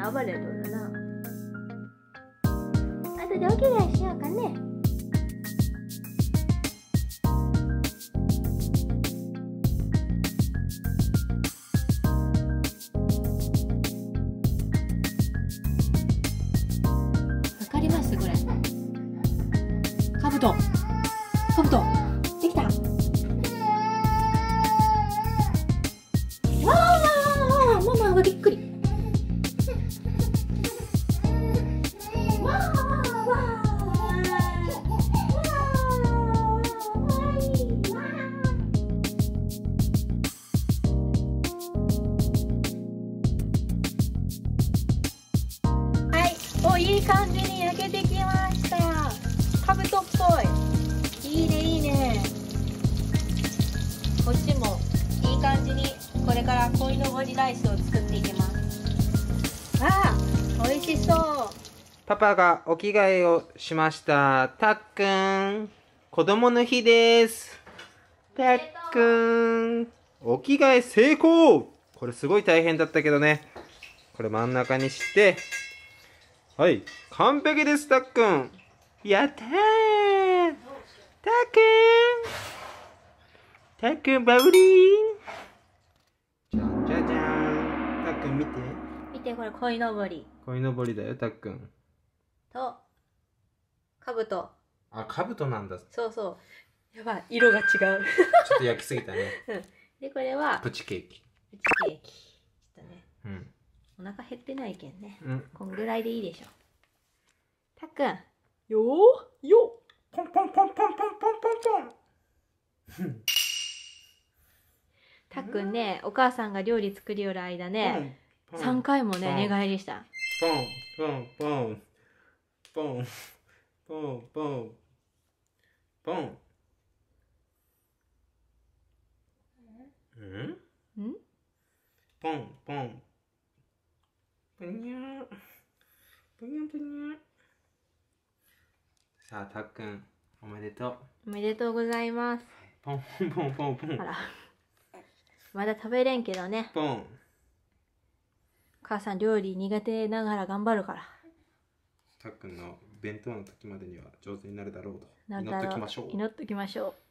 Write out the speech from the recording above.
暴れとるな。後でお着替えしようかね。わかりますこれ。かぶとかぶとい、いい感じに焼けてきました。かぶとっぽい。いいねいいね。こっちもいい感じにこれから鯉のぼりライスを作っていきます。ああ、美味しそう。パパがお着替えをしました。たっくん、子供の日です。たっくん、お着替え成功これすごい大変だったけどね。これ真ん中にして、はい、完璧です、たっくん。やったーたっくんたっくん、バブリーじゃんじゃじゃん。たっくん見て。見てこれ鯉のぼり鯉のぼりだよ、たっくん。とかぶと。あ、兜なんだ。ちょそうそう。やばい、色が違う。っと焼きすぎたね。で、これはプチケーキ。プチケーキ。ちょっとね、うん。お腹減ってないけんね。うん。こんぐらいでいいでしょ。たっくん。よーよポンポンポンポンポンポンポンポン。たっくんね、お母さんが料理作りよる間ね、ポン3回もね、ポン寝返りした。ポンポンポンポンポンポンうん？ん？ポンポンぷにゃぷにゃぷにゃさあたっくんおめでとうおめでとうございます。ポンポンポンポンあら。まだ食べれんけどね。ポンお母さん料理苦手ながら頑張るから。たっくんの弁当の時までには上手になるだろうと祈っときましょう祈っときましょう。